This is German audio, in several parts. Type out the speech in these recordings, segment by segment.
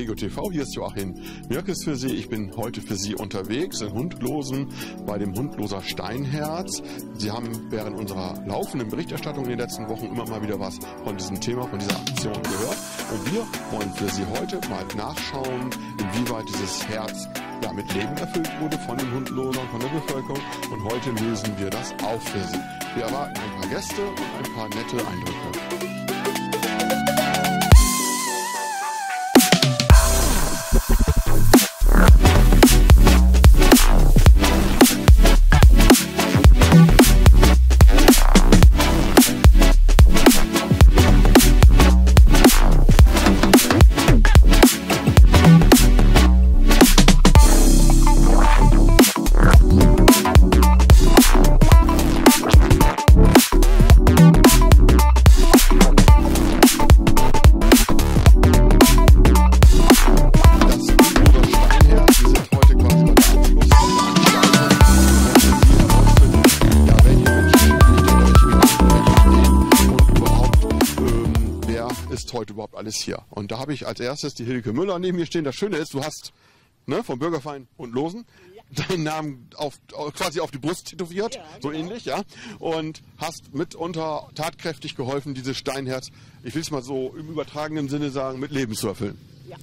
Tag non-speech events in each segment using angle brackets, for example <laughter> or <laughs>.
Regio TV, hier ist Joachim Mirkes für Sie. Ich bin heute für Sie unterwegs in Hundlosen bei dem Hundloser Steinherz. Sie haben während unserer laufenden Berichterstattung in den letzten Wochen immer mal wieder was von diesem Thema, von dieser Aktion gehört. Und wir wollen für Sie heute mal nachschauen, inwieweit dieses Herz ja, mit Leben erfüllt wurde von den Hundlosern, von der Bevölkerung. Und heute lösen wir das auf für Sie. Wir erwarten ein paar Gäste und ein paar nette Eindrücke. Alles hier? Und da habe ich als erstes die Hilke Müller neben mir stehen. Das Schöne ist, du hast ne, vom Bürgerverein und Losen ja. deinen Namen auf, quasi auf die Brust tätowiert, ja, so genau. ähnlich, ja. Und hast mitunter tatkräftig geholfen, dieses Steinherz, ich will es mal so im übertragenen Sinne sagen, mit Leben zu erfüllen.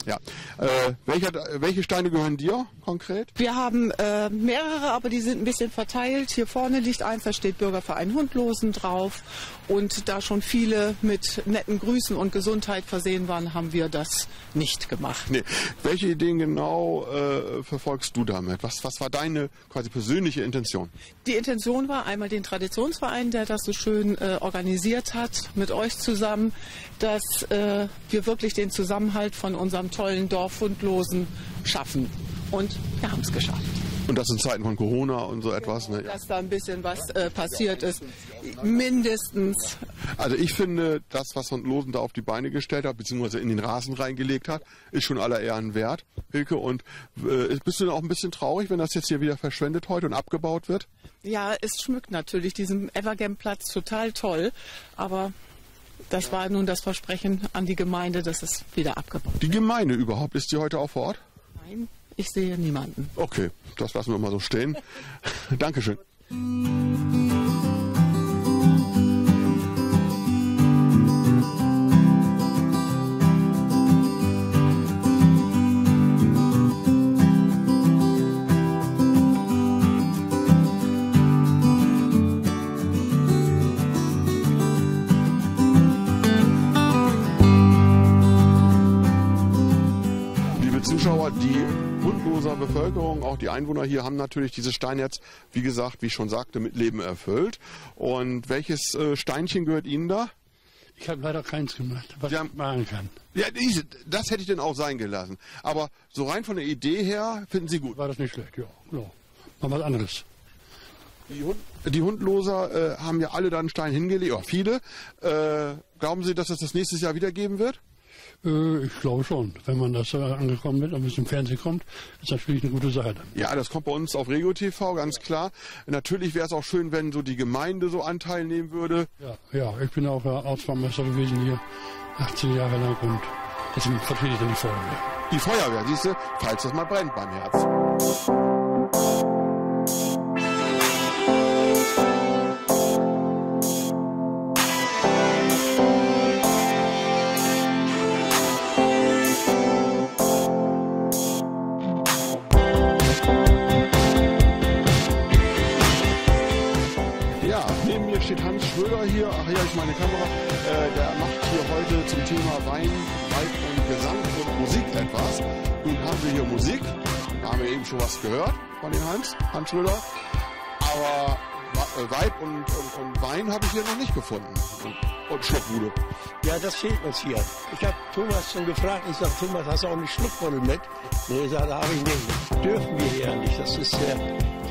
Ja. Äh, welche, welche Steine gehören dir konkret? Wir haben äh, mehrere, aber die sind ein bisschen verteilt. Hier vorne liegt eins, da steht Bürgerverein Hundlosen drauf. Und da schon viele mit netten Grüßen und Gesundheit versehen waren, haben wir das nicht gemacht. Nee. Welche Ideen genau äh, verfolgst du damit? Was, was war deine quasi persönliche Intention? Die Intention war einmal den Traditionsverein, der das so schön äh, organisiert hat, mit euch zusammen, dass äh, wir wirklich den Zusammenhalt von unserem tollen Dorf Hundlosen schaffen. Und wir haben es geschafft. Und das in Zeiten von Corona und so etwas. Ne? Dass da ein bisschen was äh, passiert ist. Mindestens. Also ich finde, das, was von Losen da auf die Beine gestellt hat, beziehungsweise in den Rasen reingelegt hat, ist schon aller Ehren wert, Hilke. Und äh, bist du dann auch ein bisschen traurig, wenn das jetzt hier wieder verschwendet heute und abgebaut wird? Ja, es schmückt natürlich diesen Evergame-Platz total toll. Aber das war nun das Versprechen an die Gemeinde, dass es wieder abgebaut wird. Die Gemeinde überhaupt, ist sie heute auch vor Ort? Nein, ich sehe niemanden. Okay, das lassen wir mal so stehen. <laughs> Dankeschön. Zuschauer, die Hundloser Bevölkerung, auch die Einwohner hier haben natürlich dieses Steinherz, wie gesagt, wie ich schon sagte, mit Leben erfüllt. Und welches äh, Steinchen gehört Ihnen da? Ich habe leider keins gemacht, was haben, ich machen kann. Ja, diese, das hätte ich denn auch sein gelassen. Aber so rein von der Idee her finden Sie gut. War das nicht schlecht, ja. ja. Mal was anderes. Die, Hund, die Hundloser äh, haben ja alle da einen Stein hingelegt, oder viele. Äh, glauben Sie, dass es das nächstes Jahr wieder geben wird? Äh, ich glaube schon. Wenn man das äh, angekommen wird und es im Fernsehen kommt, ist das natürlich eine gute Sache. Ja, das kommt bei uns auf Regio TV, ganz klar. Natürlich wäre es auch schön, wenn so die Gemeinde so Anteil nehmen würde. Ja, ja ich bin auch Ortsbaumeister gewesen hier, 18 Jahre lang und deswegen vertrete ich dann die Feuerwehr. Die Feuerwehr, siehst du, falls das mal brennt beim Herz. Hier. Ach ja, ist meine Kamera. Äh, der macht hier heute zum Thema Wein, Weib und Gesang und Musik etwas. Nun haben wir hier Musik. Da haben wir eben schon was gehört von den Hans, Hans Schröder. Aber äh, Weib und, und, und Wein habe ich hier noch nicht gefunden. Und, und Schluckbude. Ja, das fehlt uns hier. Ich habe Thomas schon gefragt. Ich sage, Thomas, hast du auch eine Schluckbude mit? Nee, ich sage, da habe ich nicht. Dürfen wir hier nicht. Das ist ja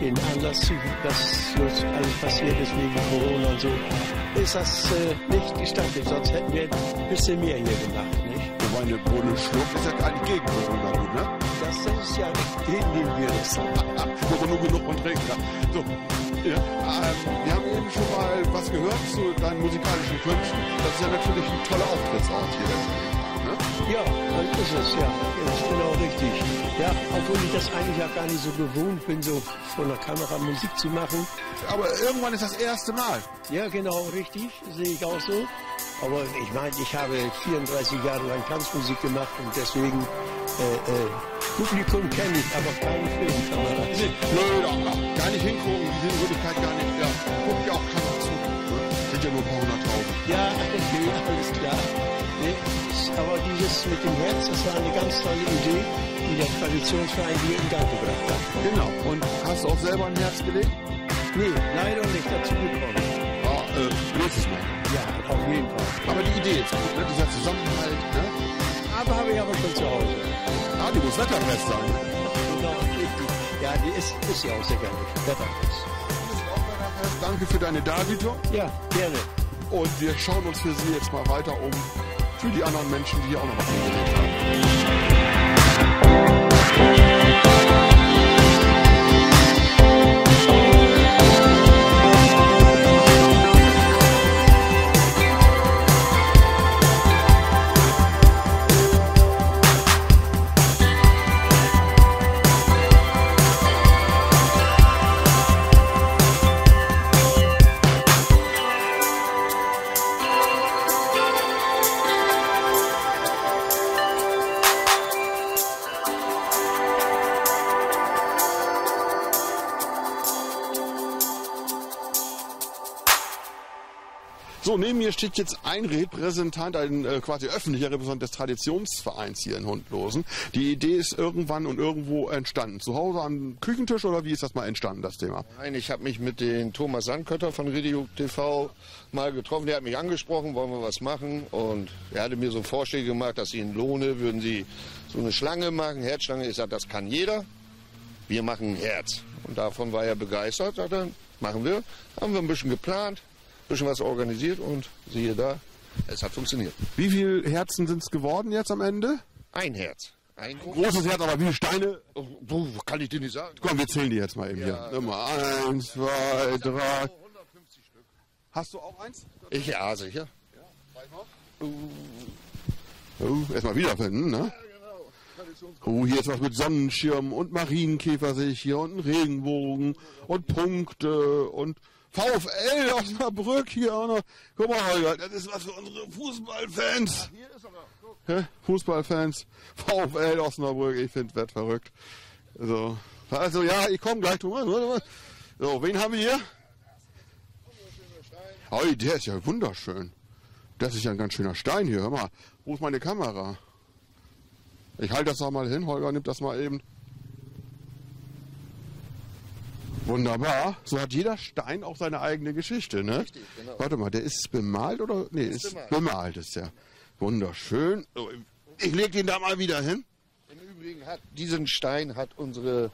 den Anlass zu, dass alles passiert ist wegen Corona und so, ist das äh, nicht gestattet. Sonst hätten wir ein bisschen mehr hier gemacht. Nicht? Wobei eine Bohne Schluck ist ja gar nicht gegen Corona gut, ne? Das, das ist ja gegen den Virus. <laughs> Nur nur genug und trinken. So, ja, ähm, wir haben eben schon mal was gehört zu deinen musikalischen Künsten. Das ist ja natürlich ein toller Auftrittsort hier. Ja, dann ist es, ja. Ist genau richtig. Ja, obwohl ich das eigentlich ja gar nicht so gewohnt bin, so vor der Kamera Musik zu machen. Aber irgendwann ist das erste Mal. Ja, genau, richtig. Sehe ich auch so. Aber ich meine, ich habe 34 Jahre lang Tanzmusik gemacht und deswegen äh, äh, Publikum kenne ich, aber keine Filmkamera. Nee, doch. gar nicht hingucken, die sind in Wirklichkeit gar nicht, ja, guck ja auch keiner zu. Ne? Sind ja nur ein paar hunderttausend. Ja, <laughs> okay, alles klar. Nee, aber dieses mit dem Herz, das war eine ganz tolle Idee, die der Traditionsverein hier in Gang gebracht hat. Genau. Und hast du auch selber ein Herz gelegt? Nee, leider nicht dazu gekommen. Ja, äh, nächstes Mal. Ja, auf jeden Fall. Aber die Idee ist gut, ne? dieser Zusammenhalt, ne? Aber habe ich aber schon zu Hause. Ah, die muss wetterfest sein. Genau, richtig. Ja, die ist, ist ja auch sehr gerne. Wetterfest. Danke für deine Darbietung. Ja, gerne. Und wir schauen uns für Sie jetzt mal weiter um. Für die anderen Menschen, die hier auch noch was hingelegt haben. So, neben mir steht jetzt ein Repräsentant, ein äh, quasi öffentlicher Repräsentant des Traditionsvereins hier in Hundlosen. Die Idee ist irgendwann und irgendwo entstanden. Zu Hause am Küchentisch oder wie ist das mal entstanden, das Thema? Nein, ich habe mich mit dem Thomas Sandkötter von Radio TV mal getroffen. Der hat mich angesprochen, wollen wir was machen. Und er hatte mir so Vorschläge gemacht, dass sie in Lohne würden sie so eine Schlange machen, Herzschlange. Ich sagte, das kann jeder. Wir machen ein Herz. Und davon war er begeistert. Sagte, machen wir. Haben wir ein bisschen geplant, bisschen was organisiert und siehe da, es hat funktioniert. Wie viele Herzen sind es geworden jetzt am Ende? Ein Herz. Ein Großes Herz, aber wie viele Steine? Oh, kann ich dir nicht sagen. Komm, wir zählen die jetzt mal eben Ja. hier. Nummer eins, zwei, drei. Hast du auch eins? Ich ja, sicher. Oh, erstmal wiederfinden, ne? Oh, hier ist was mit Sonnenschirm und Marienkäfer sehe ich hier und ein Regenbogen und Punkte und VfL Osnabrück hier auch noch. Guck mal, Holger, das ist was für unsere Fußballfans. Hä? Fußballfans, VfL Osnabrück, ich finde das verrückt. So. Also ja, ich komme gleich. Thomas, mal. So, wen haben wir hier? Oh, der ist ja wunderschön. Das ist ja ein ganz schöner Stein hier. Hör mal, wo ist meine Kamera? Ich halte das doch mal hin. Holger nimmt das mal eben. Wunderbar. So hat jeder Stein auch seine eigene Geschichte, ne? Richtig, genau. Warte mal, der ist bemalt oder? Nee, ist, bemalt. bemalt. ist der. Wunderschön. So, ich leg den da mal wieder hin. Im Übrigen hat diesen Stein hat unsere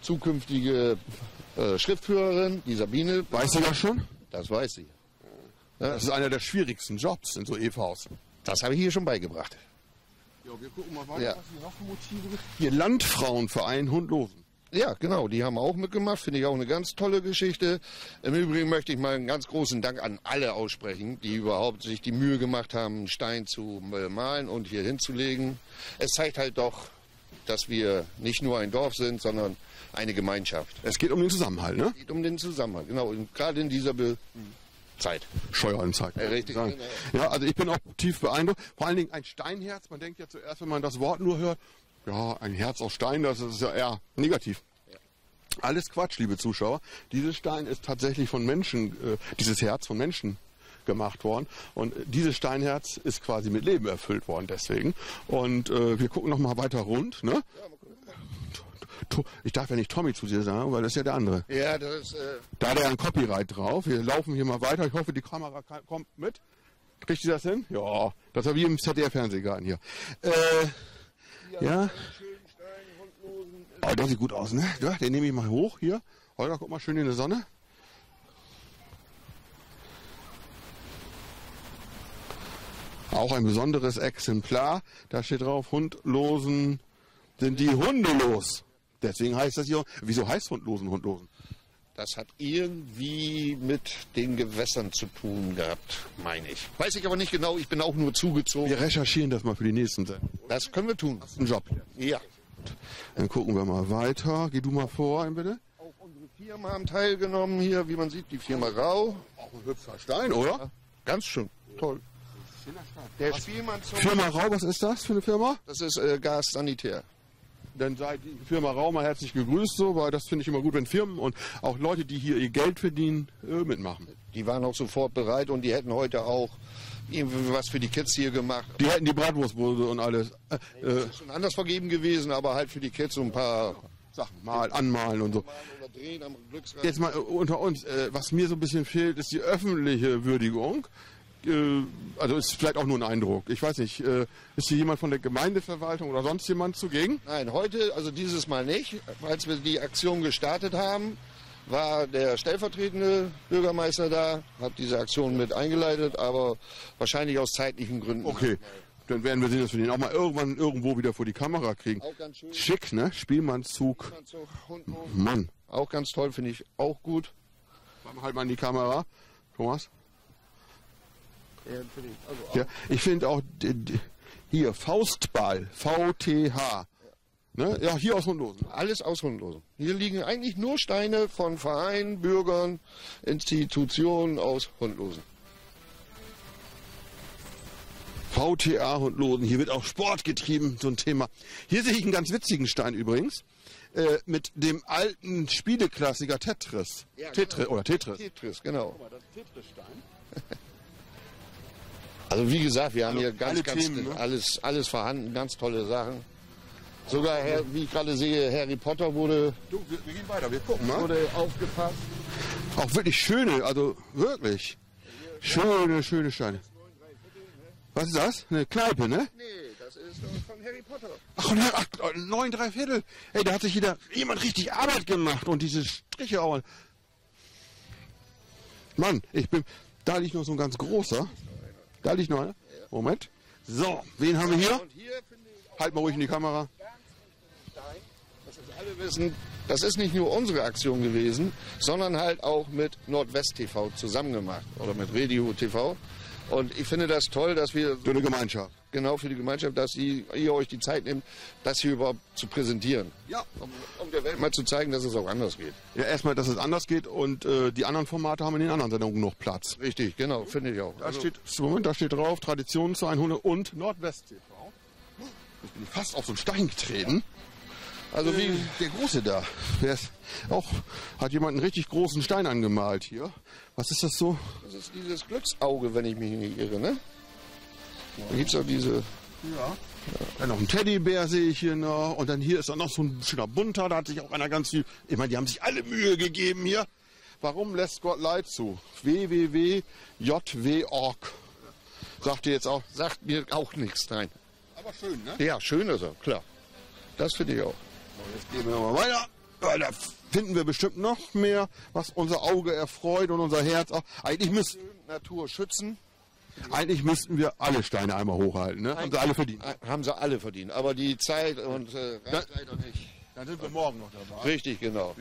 zukünftige äh, Schriftführerin, die Sabine, Weißt du das schon? das weiß sie. Das ist einer der schwierigsten Jobs in so EVs. Das habe ich hier schon beigebracht. Ja, wir gucken mal weiter, Ja. was hier noch für Motive gibt. Hier Landfrauenverein Hundlosen. Ja, genau, die haben auch mitgemacht, finde ich auch eine ganz tolle Geschichte. Im Übrigen möchte ich mal einen ganz großen Dank an alle aussprechen, die überhaupt sich die Mühe gemacht haben, einen Stein zu äh, malen und hier hinzulegen. Es zeigt halt doch, dass wir nicht nur ein Dorf sind, sondern eine Gemeinschaft. Es geht um den Zusammenhalt, ne? Es geht um den Zusammenhang, genau, und gerade in dieser Be Zeit. Scheuernzeit. Ja, richtig, Sagen. genau. Ja, also ich bin auch tief beeindruckt. Vor allen Dingen ein Steinherz. Man denkt ja zuerst, wenn man das Wort nur hört, ja, ein Herz aus Stein, das ist ja eher negativ. Alles Quatsch, liebe Zuschauer. Dieses Stein ist tatsächlich von Menschen, äh, dieses Herz von Menschen gemacht worden. Und äh, dieses Steinherz ist quasi mit Leben erfüllt worden deswegen. Und äh, wir gucken noch mal weiter rund. Ne? Ich darf ja nicht Tommy zu dir sagen, weil das ist ja der andere. Ja, das ist, äh, Da hat er ein Copyright drauf. Wir laufen hier mal weiter. Ich hoffe, die Kamera ka- kommt mit. Kriegt ihr das hin? Ja, das ist ja wie im ZDF-Fernsehgarten hier. Äh, ja. Oh, der sieht gut aus, ne? Ja, den nehme ich mal hoch hier. Holger, guck mal schön in die Sonne. Auch ein besonderes Exemplar. Da steht drauf, Hundlosen sind die Hunde los. Deswegen heißt das hier. Wieso heißt Hundlosen Hundlosen? Das hat irgendwie mit den Gewässern zu tun gehabt, meine ich. Weiß ich aber nicht genau, ich bin auch nur zugezogen. Wir recherchieren das mal für die nächsten Sendungen. Das können wir tun. Ein Job. Ja. Dann gucken wir mal weiter. Geh du mal vor, bitte. Auch unsere Firma haben teilgenommen hier, wie man sieht, die Firma Rau. Auch ein hübscher Stein, oder? Ganz schön, toll. Der Spielmann zum Firma Rau, was ist das für eine Firma? Das ist äh, Gas Sanitär. Dann seid die Firma Rau mal herzlich gegrüßt, so, weil das finde ich immer gut, wenn Firmen und auch Leute, die hier ihr Geld verdienen, äh, mitmachen. Die waren auch sofort bereit und die hätten heute auch irgendwie was für die Kids hier gemacht. Die hätten die Bratwurstbude und alles. Äh, äh, Schon anders vergeben gewesen, aber halt für die Kids so ein paar Sachen mal anmalen und so. Jetzt mal äh, unter uns, äh, was mir so ein bisschen fehlt, ist die öffentliche Würdigung. Äh, also ist vielleicht auch nur ein Eindruck. Ich weiß nicht, äh, ist hier jemand von der Gemeindeverwaltung oder sonst jemand zugegen? Nein, heute, also dieses Mal nicht. Als wir die Aktion gestartet haben, war der stellvertretende Bürgermeister da, hat diese Aktion mit eingeleitet, aber wahrscheinlich aus zeitlichen Gründen. Okay, dann werden wir sehen, dass wir den auch mal irgendwann irgendwo wieder vor die Kamera kriegen. Auch ganz schön. Schick, ne? Spielmannszug. So, Hund, Hund. Mann. Auch ganz toll, finde ich auch gut. Mach halt mal in die Kamera. Thomas? Ja, ich. Also ich finde auch hier Faustball, VTH. Ne? Ja, hier aus Hundlosen. Alles aus Hundlosen. Hier liegen eigentlich nur Steine von Vereinen, Bürgern, Institutionen aus Hundlosen. VTA Hundlosen. Hier wird auch Sport getrieben, so ein Thema. Hier sehe ich einen ganz witzigen Stein übrigens. Äh, mit dem alten Spieleklassiker Tetris. Ja, Tetris oder Tetris. Tetris, genau. <laughs> Also wie gesagt, wir haben Also hier ganz, ganz Themen, ne? alles, alles vorhanden, ganz tolle Sachen. Sogar, Herr, wie ich gerade sehe, Harry Potter wurde, Du, wir, wir gehen weiter, wir gucken mal. wurde aufgepasst. Auch wirklich schöne, also wirklich. Schöne, schöne Steine. Was ist das? Eine Kneipe, ne? Nee, das ist doch von Harry Potter. Ach, ne, ach, neun, drei Viertel. Ey, da hat sich wieder jemand richtig Arbeit gemacht und diese Striche auch. Mann, ich bin. Da liegt noch so ein ganz großer. Da liegt noch einer. Moment. So, wen haben wir hier? Halt mal ruhig in die Kamera. Alle wissen, das ist nicht nur unsere Aktion gewesen, sondern halt auch mit Nordwest TV zusammen gemacht oder mit Radio TV. Und ich finde das toll, dass wir So eine Gemeinschaft. genau für die Gemeinschaft, dass ihr, ihr euch die Zeit nehmt, das hier überhaupt zu präsentieren. Ja. Um, um der Welt mal zu zeigen, dass es auch anders geht. Ja, erstmal, dass es anders geht und äh, die anderen Formate haben in den anderen Sendungen noch Platz. Richtig, genau, finde ich auch. Da Also, steht, Moment, da steht drauf, Traditionen zu 100 und Nordwest TV. Ich bin fast auf so einen Stein getreten. Also wie, Der große da. Der ist auch, hat jemand einen richtig großen Stein angemalt hier. Was ist das so? das ist dieses Glücksauge, wenn ich mich nicht irre, ne? Da gibt es auch diese, Dann noch ein Teddybär sehe ich hier noch. Und dann hier ist auch noch so ein schöner bunter. Da hat sich auch einer ganz viel. Ich meine, die haben sich alle Mühe gegeben hier. Warum lässt Gott Leid zu? www.jw.org. Sagt ihr jetzt auch. sagt mir auch nichts, nein. Aber schön, ne? Ja, schön ist er, klar. Das finde ich auch. Jetzt gehen wir nochmal weiter. Ja, Da finden wir bestimmt noch mehr, was unser Auge erfreut und unser Herz auch. Eigentlich, müß, Natur schützen, eigentlich müssten wir alle Steine einmal hochhalten, ne? Haben sie alle verdient. haben sie alle verdient. Aber die Zeit und äh, reicht leider nicht. Dann sind wir morgen noch dabei. Richtig, genau.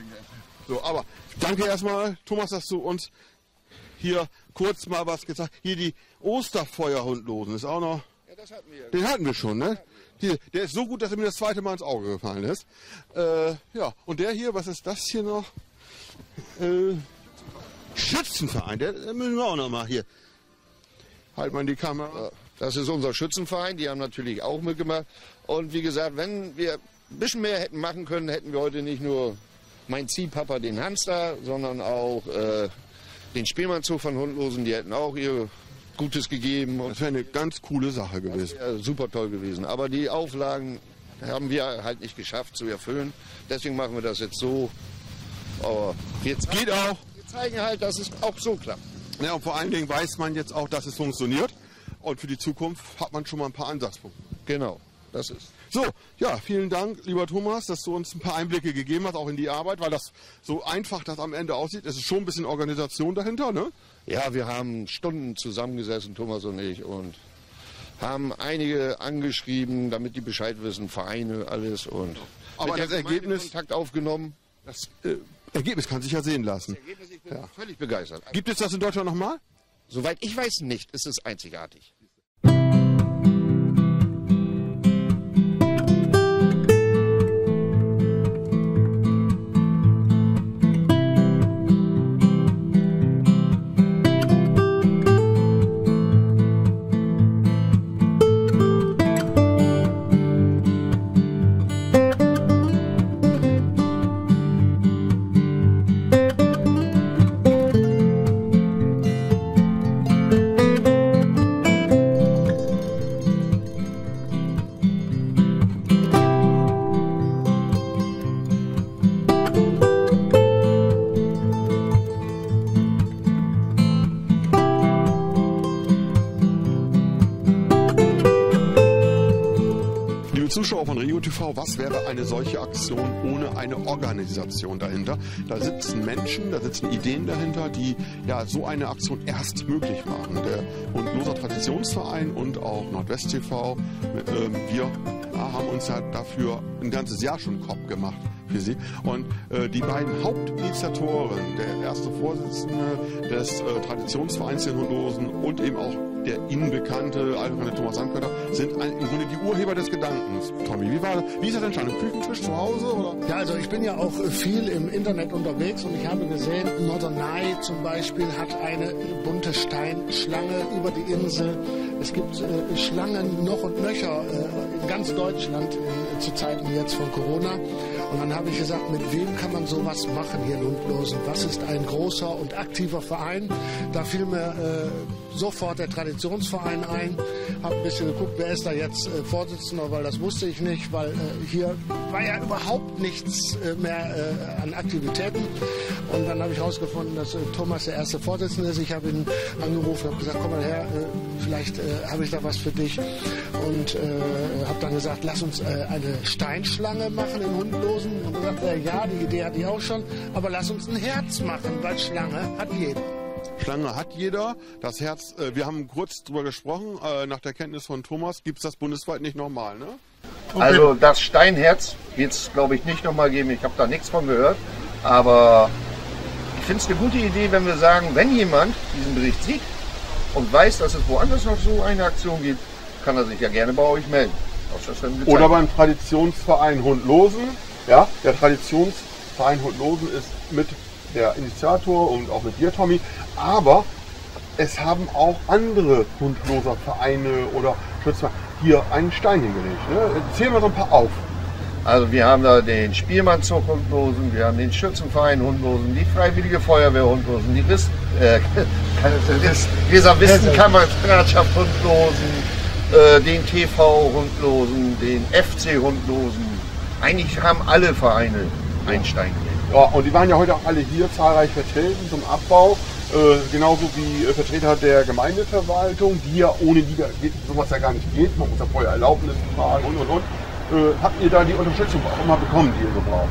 So, aber danke erstmal, Thomas, dass du uns hier kurz mal was gesagt Hier die Osterfeuerhundlosen ist auch noch. Ja, das hatten wir. Den hatten wir schon, ne? Hier, der ist so gut, dass er mir das zweite Mal ins Auge gefallen ist. Äh, ja, und der hier, was ist das hier noch? Äh, Schützenverein, der, der müssen wir auch noch mal hier. Halt mal in die Kamera. Das ist unser Schützenverein, die haben natürlich auch mitgemacht. Und wie gesagt, wenn wir ein bisschen mehr hätten machen können, hätten wir heute nicht nur mein Ziehpapa, den Hamster, sondern auch äh, den Spielmannzug von Hundlosen, die hätten auch ihr Gutes gegeben. Und Das wäre eine ganz coole Sache gewesen. Super toll gewesen. Aber die Auflagen haben wir halt nicht geschafft zu erfüllen. Deswegen machen wir das jetzt so. Aber jetzt Geht auch. wir zeigen halt, dass es auch so klappt. Ja, und vor allen Dingen weiß man jetzt auch, dass es funktioniert. Und für die Zukunft hat man schon mal ein paar Ansatzpunkte. Genau, das ist. So, ja, vielen Dank, lieber Thomas, dass du uns ein paar Einblicke gegeben hast, auch in die Arbeit, weil das so einfach das am Ende aussieht. Es ist schon ein bisschen Organisation dahinter, ne? Ja, wir haben Stunden zusammengesessen, Thomas und ich, und haben einige angeschrieben, damit die Bescheid wissen, Vereine, alles und Aber das Ergebnis- Kontakt aufgenommen. Das äh, Ergebnis kann sich ja sehen lassen. Ergebnis, ich bin völlig begeistert. Gibt es das in Deutschland nochmal? Soweit ich weiß nicht, ist es einzigartig. Zuschauer von Rio TV, was wäre eine solche Aktion ohne eine Organisation dahinter? Da sitzen Menschen, da sitzen Ideen dahinter, die ja so eine Aktion erst möglich machen. Der Hundloser Traditionsverein und auch Nordwest TV, ähm, wir haben uns ja dafür ein ganzes Jahr schon Kopf gemacht für sie. Und äh, die beiden Hauptinitiatoren, der erste Vorsitzende des äh, Traditionsvereins der Hundlosen und eben auch der Ihnen bekannte allbekannte Thomas Sandkötter, sind ein, im Grunde die Urheber des Gedankens. Tommy, wie, war, wie ist das entstanden? Küchentisch zu Hause? Oder? Ja, also ich bin ja auch viel im Internet unterwegs und ich habe gesehen, Norderney zum Beispiel hat eine bunte Steinschlange über die Insel. Es gibt äh, Schlangen noch und nöcher äh, in ganz Deutschland in, zu Zeiten jetzt von Corona. Und dann habe ich gesagt, mit wem kann man sowas machen hier in Hundlosen? Was ist ein großer und aktiver Verein? Da fiel mir äh, sofort der Traditionsverein ein. Habe ein bisschen geguckt, wer ist da jetzt äh, Vorsitzender, weil das wusste ich nicht, weil äh, hier war ja überhaupt nichts äh, mehr äh, an Aktivitäten. Und dann habe ich herausgefunden, dass äh, Thomas der erste Vorsitzende ist. Ich habe ihn angerufen, habe gesagt, komm mal her, äh, vielleicht habe ich da was für dich. Und habe dann gesagt, lass uns eine Steinschlange machen in Hundlosen. Und er, ja, die Idee hatte ich auch schon, aber lass uns ein Herz machen, weil Schlange hat jeder. Schlange hat jeder. Das Herz, äh, wir haben kurz drüber gesprochen, äh, nach der Kenntnis von Thomas gibt es das bundesweit nicht nochmal, ne? Also das Steinherz wird es, glaube ich, nicht nochmal geben. Ich habe da nichts von gehört. Aber ich finde es eine gute Idee, wenn wir sagen, wenn jemand diesen Bericht sieht und weiß, dass es woanders noch so eine Aktion gibt, kann er sich ja gerne bei euch melden. Oder beim Traditionsverein Hundlosen. Ja, der Traditionsverein Hundlosen ist mit der Initiator und auch mit dir, Tommy. Aber es haben auch andere Hundloser Vereine oder Schutzvereine hier einen Stein hingelegt. Ne? Zählen wir so ein paar auf. Also wir haben da den Spielmannzug Hundlosen, wir haben den Schützenverein Hundlosen, die Freiwillige Feuerwehr Hundlosen, die Riss, äh, <laughs> Riss, Reservistenkameradschaft Hundlosen, äh, den TV Hundlosen, den FC Hundlosen. Eigentlich haben alle Vereine einen Stein gelegt. Ja, und die waren ja heute auch alle hier zahlreich vertreten zum Abbau. Äh, genauso wie äh, Vertreter der Gemeindeverwaltung, die ja ohne die sowas ja gar nicht geht. Man muss ja vorher Erlaubnis fragen und und und. Äh, habt ihr da die Unterstützung auch immer bekommen, die ihr so braucht?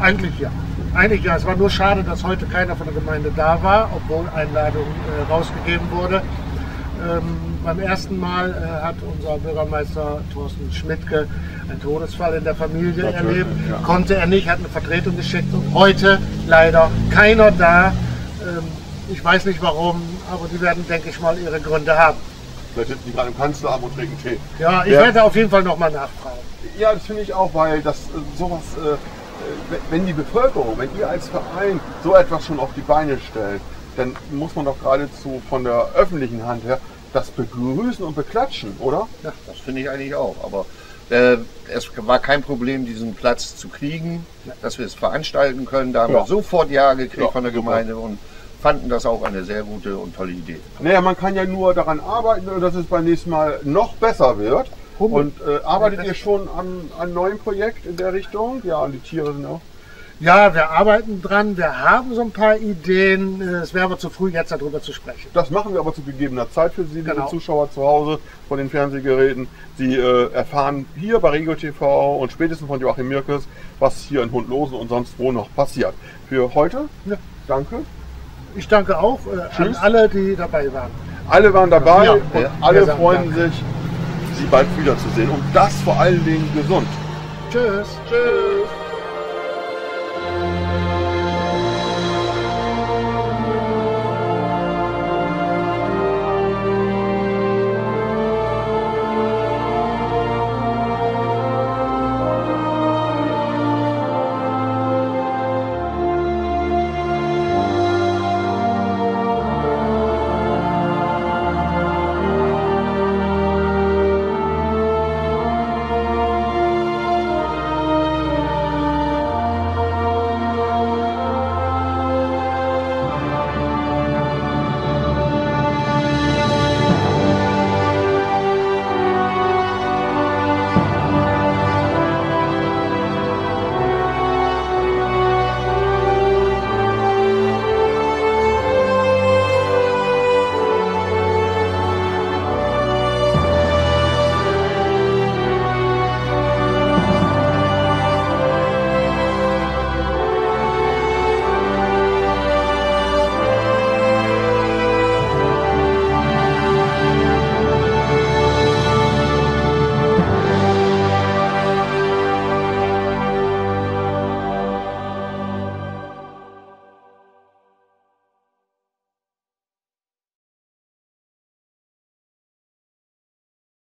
Eigentlich ja. Eigentlich ja. Es war nur schade, dass heute keiner von der Gemeinde da war, obwohl Einladung äh, rausgegeben wurde. Ähm, beim ersten Mal äh, hat unser Bürgermeister Thorsten Schmidtke einen Todesfall in der Familie Natürlich, erlebt. ja. Konnte er nicht, hat eine Vertretung geschickt und heute leider keiner da. Ähm, ich weiß nicht warum, aber die werden, denke ich mal, ihre Gründe haben. Vielleicht sitzen die gerade im Kanzleramt und trinken Tee. Ja, ich Ja. werde auf jeden Fall nochmal nachfragen. Ja, das finde ich auch, weil das äh, sowas, äh, äh, wenn die Bevölkerung, wenn ihr als Verein so etwas schon auf die Beine stellt, dann muss man doch geradezu von der öffentlichen Hand her das begrüßen und beklatschen, oder? Ja, das finde ich eigentlich auch. Aber äh, es war kein Problem, diesen Platz zu kriegen, dass wir es veranstalten können. Da haben Ja. wir sofort Ja gekriegt Ja, von der super. Gemeinde und fanden das auch eine sehr gute und tolle Idee. Naja, man kann ja nur daran arbeiten, dass es beim nächsten Mal noch besser wird. Und äh, arbeitet ihr schon an einem neuen Projekt in der Richtung? Ja, und die Tiere sind auch. Ja, wir arbeiten dran, wir haben so ein paar Ideen. Es wäre aber zu früh, jetzt darüber zu sprechen. Das machen wir aber zu gegebener Zeit für Sie, liebe Genau. Zuschauer zu Hause vor den Fernsehgeräten. Sie äh, erfahren hier bei Regio TV und spätestens von Joachim Mirkes, was hier in Hundlosen und sonst wo noch passiert. Für heute, Ja. danke. Ich danke auch äh, an Tschüss. alle, die dabei waren. Alle waren dabei Ja, und ja. alle freuen sich, Sie bald wiederzusehen. Und das vor allen Dingen gesund. Tschüss. Tschüss.